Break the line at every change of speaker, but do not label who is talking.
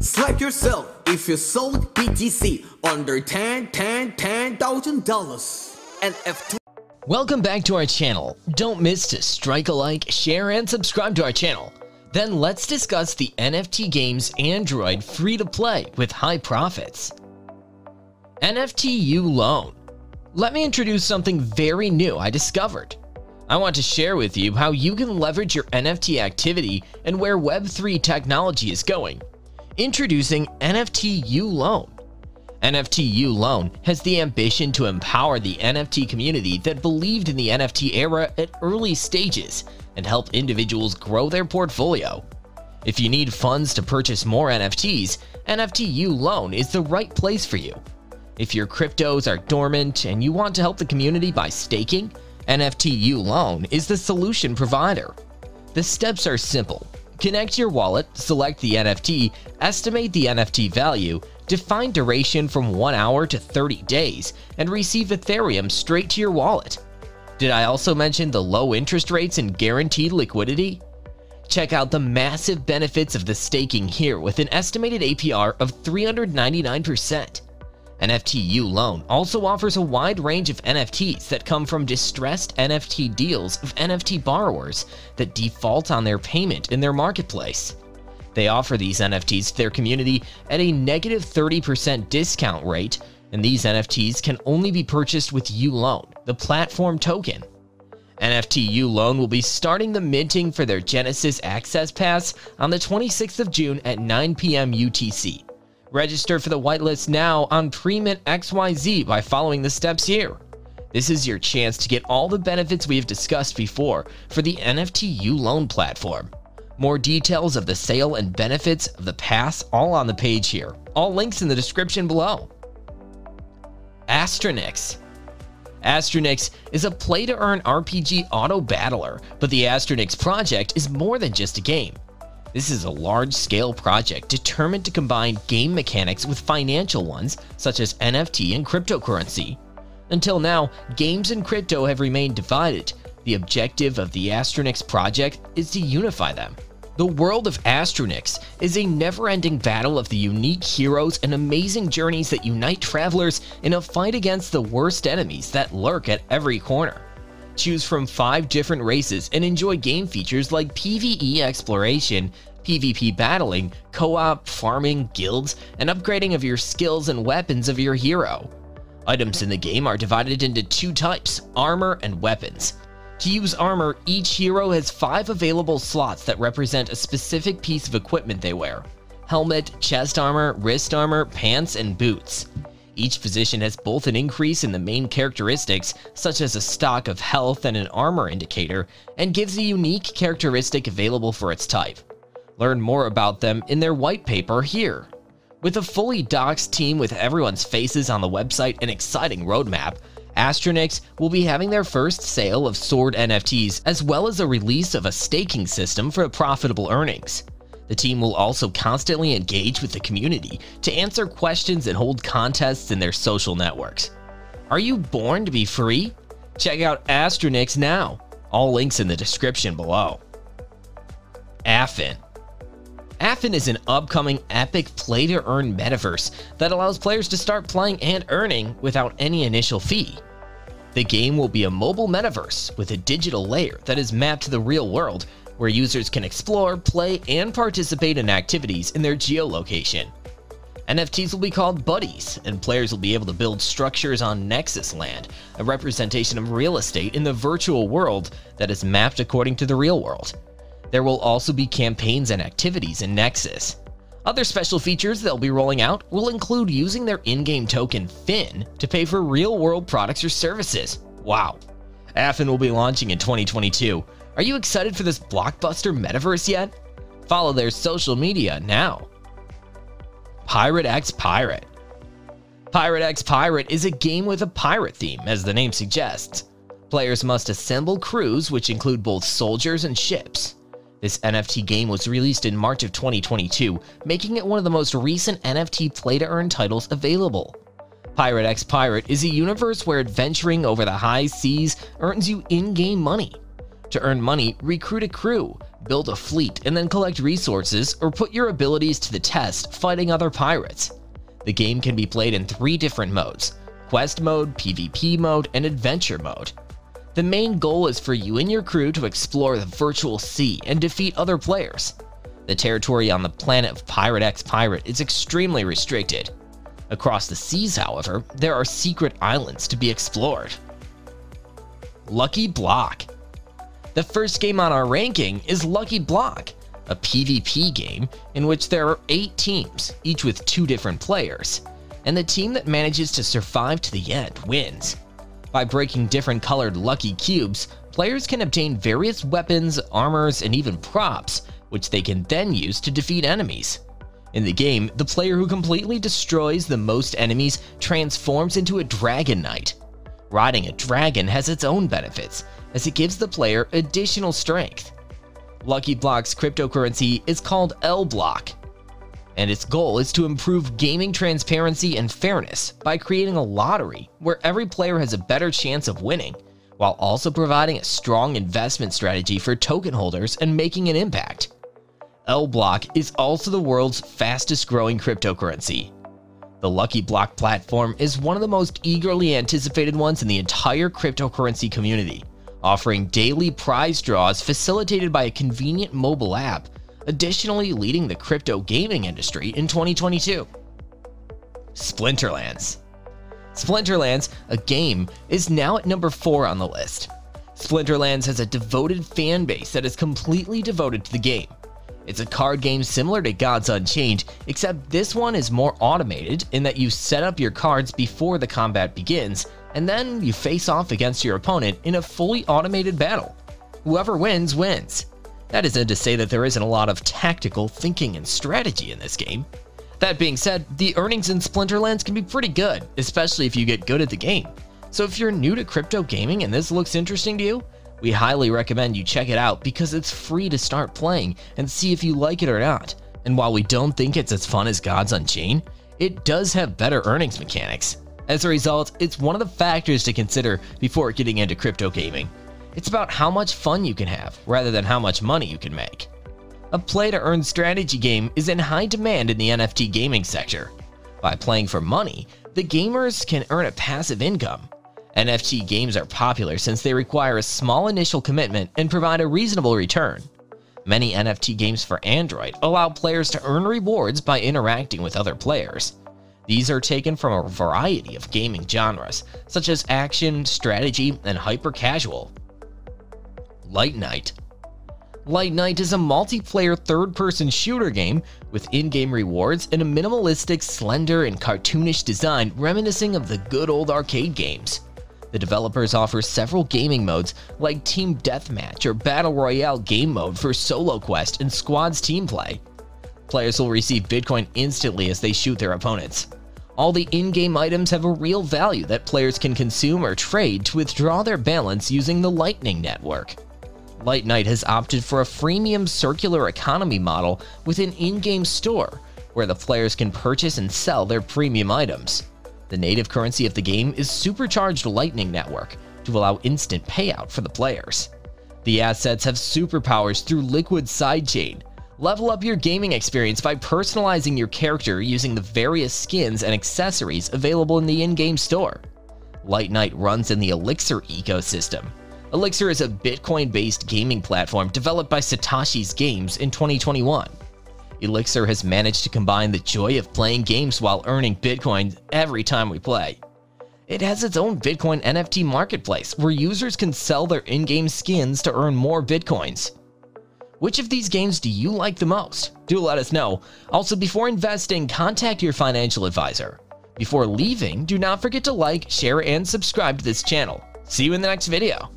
Slap yourself if you sold BTC under 10, 10, 10,000 dollars. NFT.
Welcome back to our channel. Don't miss to strike a like, share, and subscribe to our channel. Then let's discuss the NFT games Android free to play with high profits. NFTuLoan. Let me introduce something very new I discovered. I want to share with you how you can leverage your NFT activity and where Web3 technology is going. Introducing NFTuLoan. NFTU Loan has the ambition to empower the NFT community that believed in the NFT era at early stages and help individuals grow their portfolio. If you need funds to purchase more NFTs, NFTuLoan is the right place for you. If your cryptos are dormant and you want to help the community by staking, NFTuLoan is the solution provider. The steps are simple. Connect your wallet, select the NFT, estimate the NFT value, define duration from 1 hour to 30 days, and receive Ethereum straight to your wallet. Did I also mention the low interest rates and guaranteed liquidity? Check out the massive benefits of the staking here with an estimated APR of 399%. NFTuLoan also offers a wide range of NFTs that come from distressed NFT deals of NFT borrowers that default on their payment in their marketplace. They offer these NFTs to their community at a negative 30% discount rate, and these NFTs can only be purchased with U Loan, the platform token. NFTuLoan will be starting the minting for their Genesis Access Pass on the 26th of June at 9 p.m. UTC. Register for the whitelist now on Premint XYZ by following the steps here. This is your chance to get all the benefits we have discussed before for the NFTuLoan platform. More details of the sale and benefits of the pass all on the page here. All links in the description below. Astronix Astronix is a play-to-earn RPG auto battler, but the Astronix project is more than just a game. This is a large-scale project determined to combine game mechanics with financial ones, such as NFT and cryptocurrency. Until now, games and crypto have remained divided. The objective of the Astronix project is to unify them. The world of Astronix is a never-ending battle of the unique heroes and amazing journeys that unite travelers in a fight against the worst enemies that lurk at every corner. Choose from 5 different races and enjoy game features like PvE exploration, PvP battling, co-op, farming, guilds, and upgrading of your skills and weapons of your hero. Items in the game are divided into two types, armor and weapons. To use armor, each hero has 5 available slots that represent a specific piece of equipment they wear. Helmet, chest armor, wrist armor, pants, and boots. Each position has both an increase in the main characteristics, such as a stock of health and an armor indicator, and gives a unique characteristic available for its type. Learn more about them in their white paper here. With a fully doxed team with everyone's faces on the website and exciting roadmap, Astronix will be having their first sale of sword NFTs as well as a release of a staking system for profitable earnings. The team will also constantly engage with the community to answer questions and hold contests in their social networks. Are you born to be free? Check out Astronix now. All links in the description below. Affyn Affyn is an upcoming epic play-to-earn metaverse that allows players to start playing and earning without any initial fee. The game will be a mobile metaverse with a digital layer that is mapped to the real world where users can explore, play, and participate in activities in their geolocation. NFTs will be called buddies, and players will be able to build structures on Nexus Land, a representation of real estate in the virtual world that is mapped according to the real world. There will also be campaigns and activities in Nexus. Other special features they'll be rolling out will include using their in-game token FYN to pay for real-world products or services. Wow. Affyn will be launching in 2022, are you excited for this blockbuster metaverse yet? Follow their social media now. Pirate X Pirate Pirate X Pirate is a game with a pirate theme, as the name suggests. Players must assemble crews, which include both soldiers and ships. This NFT game was released in March of 2022, making it one of the most recent NFT play-to-earn titles available. Pirate X Pirate is a universe where adventuring over the high seas earns you in-game money. To earn money, recruit a crew, build a fleet, and then collect resources or put your abilities to the test fighting other pirates. The game can be played in three different modes Quest mode, PvP mode, and Adventure mode. The main goal is for you and your crew to explore the virtual sea and defeat other players. The territory on the planet of Pirate X Pirate is extremely restricted. Across the seas, however, there are secret islands to be explored. Lucky Block The first game on our ranking is Lucky Block, a PvP game in which there are 8 teams, each with 2 different players, and the team that manages to survive to the end wins. By breaking different colored lucky cubes, players can obtain various weapons, armors, and even props which they can then use to defeat enemies. In the game, the player who completely destroys the most enemies transforms into a Dragon Knight. Riding a dragon has its own benefits, as it gives the player additional strength. Lucky Block's cryptocurrency is called L Block, and its goal is to improve gaming transparency and fairness by creating a lottery where every player has a better chance of winning, while also providing a strong investment strategy for token holders and making an impact. L-Block is also the world's fastest growing cryptocurrency. The Lucky Block platform is one of the most eagerly anticipated ones in the entire cryptocurrency community, offering daily prize draws facilitated by a convenient mobile app, additionally leading the crypto gaming industry in 2022. Splinterlands Splinterlands, a game, is now at number 4 on the list. Splinterlands has a devoted fan base that is completely devoted to the game, it's a card game similar to Gods Unchained, except this one is more automated in that you set up your cards before the combat begins, and then you face off against your opponent in a fully automated battle. Whoever wins, wins. That isn't to say that there isn't a lot of tactical thinking and strategy in this game. That being said, the earnings in Splinterlands can be pretty good, especially if you get good at the game. So if you're new to crypto gaming and this looks interesting to you, we highly recommend you check it out because it's free to start playing and see if you like it or not. And while we don't think it's as fun as Gods Unchained, it does have better earnings mechanics. As a result, it's one of the factors to consider before getting into crypto gaming. It's about how much fun you can have, rather than how much money you can make. A play-to-earn strategy game is in high demand in the NFT gaming sector. By playing for money, the gamers can earn a passive income, NFT games are popular since they require a small initial commitment and provide a reasonable return. Many NFT games for Android allow players to earn rewards by interacting with other players. These are taken from a variety of gaming genres, such as action, strategy, and hyper-casual. Lightnite Light Knight is a multiplayer third-person shooter game with in-game rewards and a minimalistic, slender, and cartoonish design reminiscing of the good old arcade games. The developers offer several gaming modes like Team Deathmatch or Battle Royale game mode for solo quest and squads team play. Players will receive Bitcoin instantly as they shoot their opponents. All the in-game items have a real value that players can consume or trade to withdraw their balance using the Lightning Network. Lightnite has opted for a freemium circular economy model with an in-game store, where the players can purchase and sell their premium items. The native currency of the game is Supercharged Lightning Network to allow instant payout for the players. The assets have superpowers through Liquid Sidechain. Level up your gaming experience by personalizing your character using the various skins and accessories available in the in-game store. Lightnite runs in the Elixir ecosystem. Elixir is a Bitcoin-based gaming platform developed by Satoshi's Games in 2021. Elixir has managed to combine the joy of playing games while earning Bitcoin every time we play. It has its own Bitcoin NFT marketplace where users can sell their in-game skins to earn more Bitcoins. Which of these games do you like the most? Do let us know. Also, before investing, contact your financial advisor. Before leaving, do not forget to like, share, and subscribe to this channel. See you in the next video.